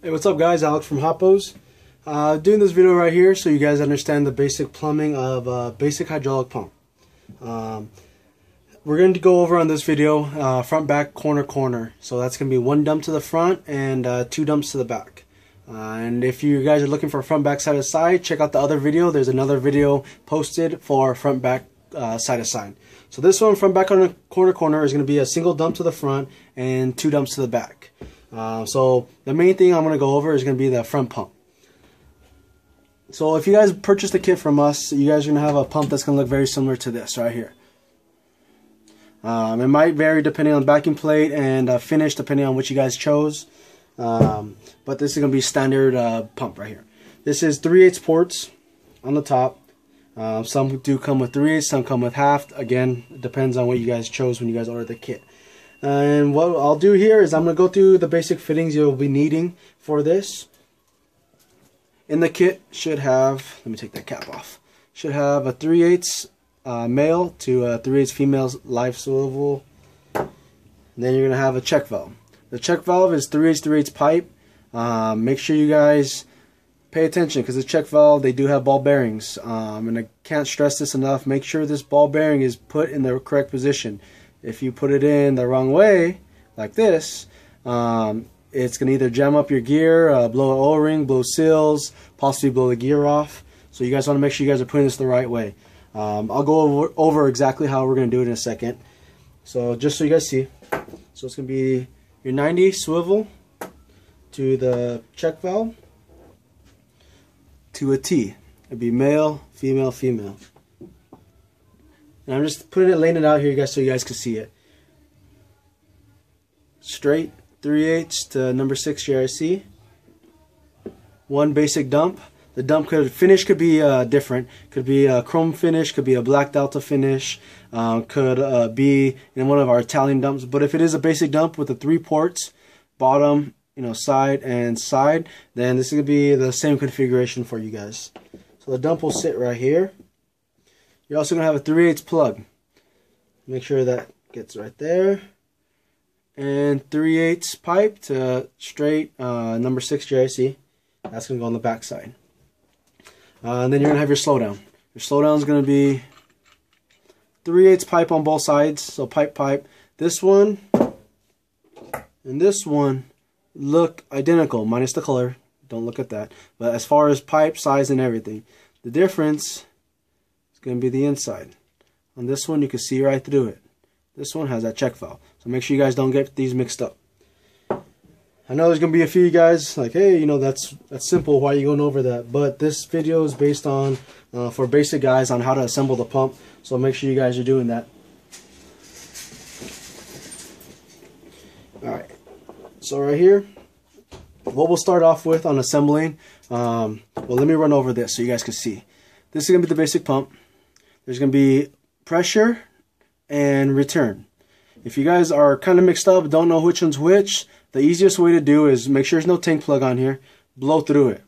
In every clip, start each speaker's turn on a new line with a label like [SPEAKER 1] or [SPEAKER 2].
[SPEAKER 1] Hey, what's up guys? Alex from Hoppos. Uh, doing this video right here so you guys understand the basic plumbing of a basic hydraulic pump. Um, we're going to go over on this video uh, front, back, corner, corner. So that's going to be one dump to the front and uh, two dumps to the back. Uh, and if you guys are looking for front, back, side to side, check out the other video. There's another video posted for front, back, uh, side to side. So this one, front, back, corner, corner, corner is going to be a single dump to the front and two dumps to the back. Uh, so the main thing I'm going to go over is going to be the front pump. So if you guys purchase the kit from us, you guys are going to have a pump that's going to look very similar to this right here. Um, it might vary depending on the backing plate and uh, finish depending on what you guys chose. Um, but this is going to be standard uh, pump right here. This is 3 8 ports on the top. Uh, some do come with 3 8 some come with half. Again, depends on what you guys chose when you guys ordered the kit. And what I'll do here is I'm going to go through the basic fittings you'll be needing for this. In the kit should have, let me take that cap off, should have a 3 8 uh, male to a 3 8 female live swivel. And then you're going to have a check valve. The check valve is 3 8 3 8 pipe. Um, make sure you guys pay attention because the check valve they do have ball bearings um, and I can't stress this enough make sure this ball bearing is put in the correct position if you put it in the wrong way, like this, um, it's going to either jam up your gear, uh, blow an O-ring, blow seals, possibly blow the gear off. So you guys want to make sure you guys are putting this the right way. Um, I'll go over, over, exactly how we're going to do it in a second. So just so you guys see. So it's going to be your 90 swivel to the check valve to a T. It'd be male, female, female. And I'm just putting it, laying it out here, guys, so you guys can see it. Straight 3 8 to number 6 JIC. One basic dump. The dump could finish could be uh, different. Could be a chrome finish, could be a black delta finish, um, could uh, be in one of our Italian dumps. But if it is a basic dump with the three ports, bottom, you know, side and side, then this is gonna be the same configuration for you guys. So the dump will sit right here. You're also going to have a 3 8 plug. Make sure that gets right there. And 3 8 pipe to straight uh, number 6 JIC. That's going to go on the back side. Uh, and then you're going to have your slowdown. Your slowdown is going to be 3 8 pipe on both sides. So pipe, pipe. This one and this one look identical, minus the color. Don't look at that. But as far as pipe size and everything, the difference it's going to be the inside. On this one, you can see right through it. This one has that check valve. So make sure you guys don't get these mixed up. I know there's going to be a few guys like, hey, you know, that's that's simple. Why are you going over that? But this video is based on, uh, for basic guys, on how to assemble the pump. So make sure you guys are doing that. Alright. So right here, what we'll start off with on assembling, um, well, let me run over this so you guys can see. This is going to be the basic pump. There's going to be pressure and return. If you guys are kind of mixed up, don't know which one's which, the easiest way to do is make sure there's no tank plug on here. Blow through it.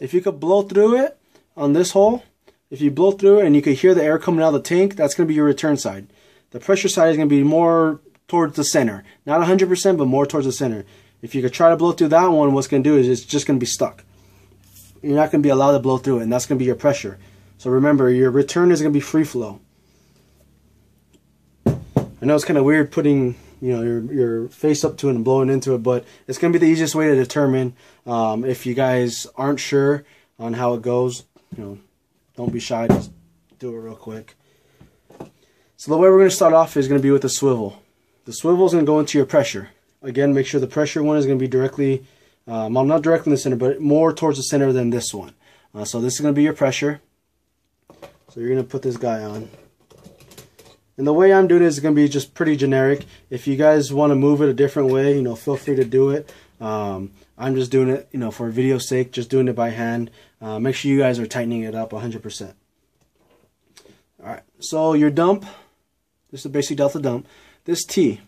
[SPEAKER 1] If you could blow through it on this hole, if you blow through it and you can hear the air coming out of the tank, that's going to be your return side. The pressure side is going to be more towards the center. Not 100%, but more towards the center. If you could try to blow through that one, what's going to do is it's just going to be stuck. You're not going to be allowed to blow through it, and that's going to be your pressure. So remember, your return is going to be free flow. I know it's kind of weird putting you know your your face up to it and blowing into it, but it's going to be the easiest way to determine um, if you guys aren't sure on how it goes. You know, don't be shy. Just do it real quick. So the way we're going to start off is going to be with the swivel. The swivel is going to go into your pressure. Again, make sure the pressure one is going to be directly, um, well, not directly in the center, but more towards the center than this one. Uh, so this is going to be your pressure. So you're going to put this guy on. And the way I'm doing it is going to be just pretty generic. If you guys want to move it a different way, you know, feel free to do it. Um, I'm just doing it, you know, for video sake, just doing it by hand. Uh, make sure you guys are tightening it up 100%. Alright, so your dump, this is the basic delta dump. This T,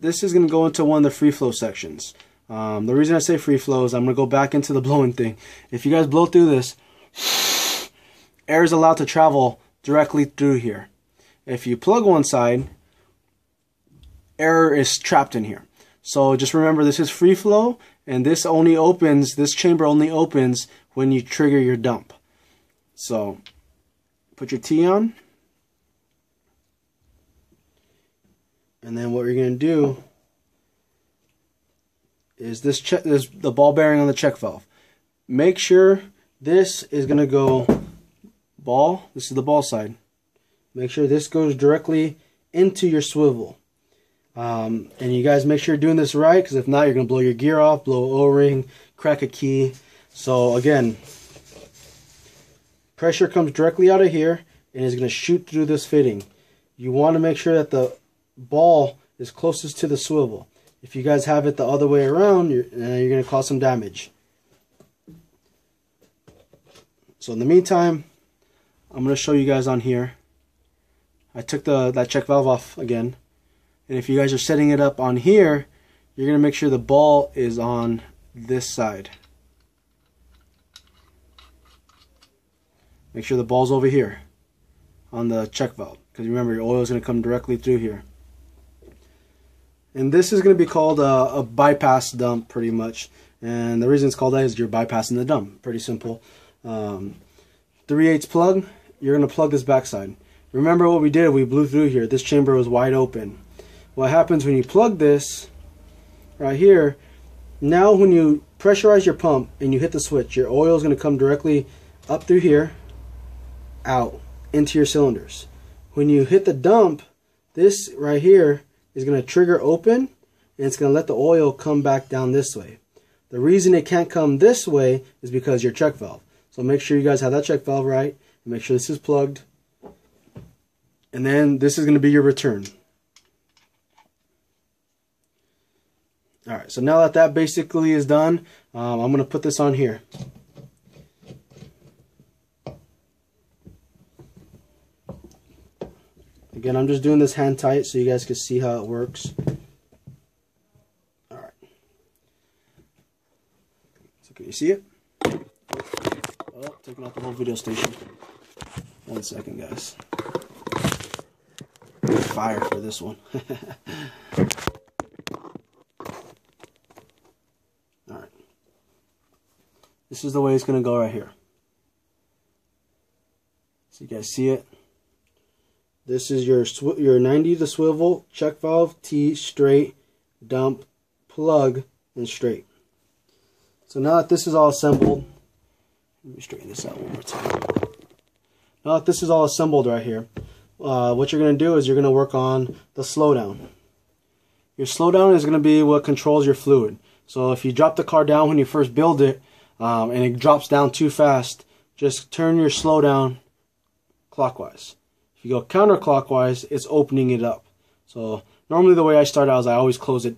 [SPEAKER 1] this is going to go into one of the free flow sections. Um, the reason I say free flow is I'm going to go back into the blowing thing. If you guys blow through this, air is allowed to travel directly through here. If you plug one side, air is trapped in here. So just remember this is free flow and this only opens, this chamber only opens when you trigger your dump. So put your T on. And then what you're going to do is this check this the ball bearing on the check valve. Make sure this is going to go ball, this is the ball side. Make sure this goes directly into your swivel. Um, and you guys make sure you're doing this right, because if not, you're going to blow your gear off, blow O-ring, crack a key. So again, pressure comes directly out of here and is going to shoot through this fitting. You want to make sure that the ball is closest to the swivel. If you guys have it the other way around, you're, uh, you're going to cause some damage. So in the meantime, I'm going to show you guys on here. I took the that check valve off again. And if you guys are setting it up on here, you're going to make sure the ball is on this side. Make sure the ball's over here on the check valve. Because remember, your oil is going to come directly through here. And this is going to be called a, a, bypass dump pretty much. And the reason it's called that is you're bypassing the dump. Pretty simple. Um, 3 8 plug, you're going to plug this backside. Remember what we did? We blew through here. This chamber was wide open what happens when you plug this right here, now when you pressurize your pump and you hit the switch, your oil is going to come directly up through here, out into your cylinders. When you hit the dump, this right here is going to trigger open and it's going to let the oil come back down this way. The reason it can't come this way is because your check valve. So make sure you guys have that check valve right. Make sure this is plugged. And then this is going to be your return. All right, so now that that basically is done, um, I'm going to put this on here. Again, I'm just doing this hand tight so you guys can see how it works. All right. So can you see it? Oh, taking out the whole video station. One second, guys. Fire for this one. Alright. This is the way it's going to go right here. So you guys see it? This is your your 90 to swivel, check valve, T, straight, dump, plug, and straight. So now that this is all assembled, let me straighten this out one more time. Now that this is all assembled right here, uh, what you're going to do is you're going to work on the slowdown. Your slowdown is going to be what controls your fluid. So if you drop the car down when you first build it, um, and it drops down too fast, just turn your slowdown clockwise. If you go counterclockwise, it's opening it up. So normally the way I start out is I always close it.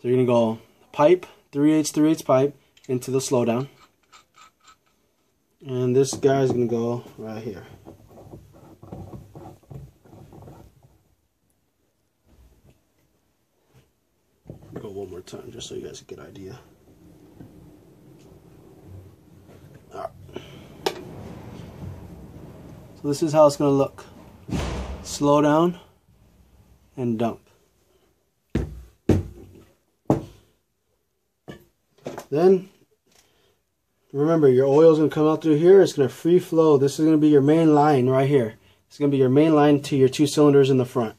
[SPEAKER 1] So you're going to go pipe, 3 8 3 8 pipe into the slowdown. And this guy's going to go right here. Go one more time just so you guys get an idea. So this is how it's going to look. Slow down and dump. Then, remember your oil is going to come out through here. It's going to free flow. This is going to be your main line right here. It's going to be your main line to your two cylinders in the front.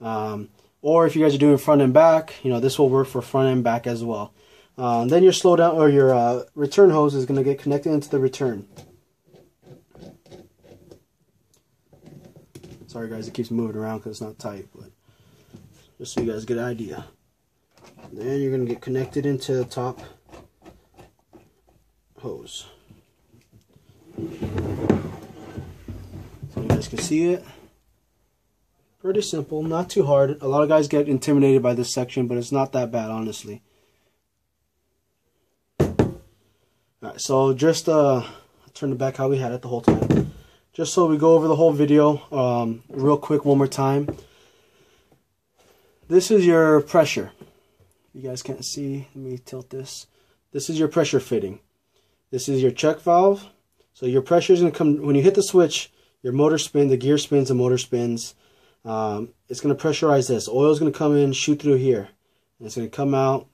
[SPEAKER 1] Um, or if you guys are doing front and back, you know, this will work for front and back as well. Uh, then your slow down or your uh, return hose is going to get connected into the return. Sorry guys, it keeps moving around because it's not tight, but just so you guys get an idea. Then you're going to get connected into the top hose. So you guys can see it. Pretty simple, not too hard. A lot of guys get intimidated by this section, but it's not that bad, honestly. Alright, so just uh, turn it back how we had it the whole time just so we go over the whole video um, real quick one more time. This is your pressure. You guys can't see. Let me tilt this. This is your pressure fitting. This is your check valve. So your pressure is going to come, when you hit the switch, your motor spins, the gear spins, the motor spins. Um, it's going to pressurize this. Oil is going to come in, shoot through here. and it's going to come out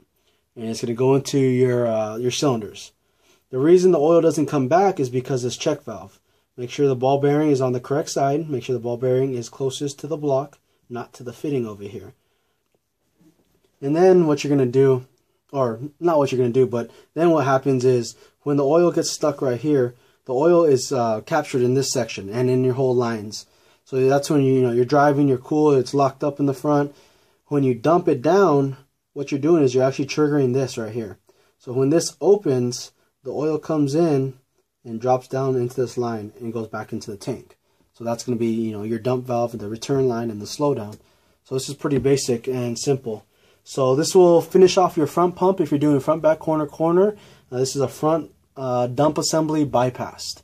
[SPEAKER 1] and it's going to go into your uh, your cylinders. The reason the oil doesn't come back is because this check valve. Make sure the ball bearing is on the correct side. Make sure the ball bearing is closest to the block, not to the fitting over here. And then what you're going to do, or not what you're going to do, but then what happens is when the oil gets stuck right here, the oil is uh, captured in this section and in your whole lines. So that's when you, you know you're driving, you're cool, it's locked up in the front. When you dump it down, what you're doing is you're actually triggering this right here. So when this opens, the oil comes in and drops down into this line and goes back into the tank. So that's going to be, you know, your dump valve, and the return line, and the slowdown. So this is pretty basic and simple. So this will finish off your front pump if you're doing front, back, corner, corner. Uh, this is a front uh, dump assembly bypassed.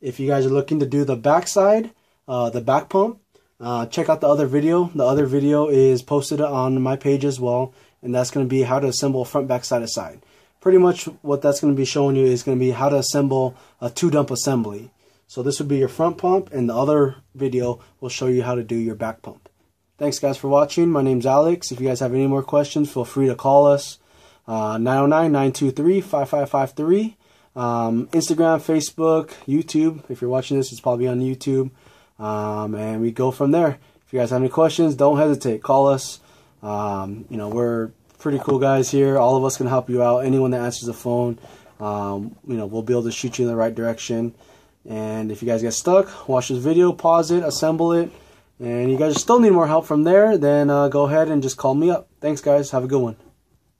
[SPEAKER 1] If you guys are looking to do the back side, uh, the back pump, uh, check out the other video. The other video is posted on my page as well, and that's going to be how to assemble front, back, side to side. Pretty much what that's going to be showing you is going to be how to assemble a two dump assembly. So this would be your front pump, and the other video will show you how to do your back pump. Thanks guys for watching. My name's Alex. If you guys have any more questions, feel free to call us. 909-923-5553. Uh, um, Instagram, Facebook, YouTube. If you're watching this, it's probably on YouTube. Um, and we go from there. If you guys have any questions, don't hesitate. Call us. Um, you know, we're pretty cool guys here. All of us can help you out. Anyone that answers the phone, um, you know, we'll be able to shoot you in the right direction. And if you guys get stuck, watch this video, pause it, assemble it, and you guys still need more help from there, then uh, go ahead and just call me up. Thanks, guys. Have a good one.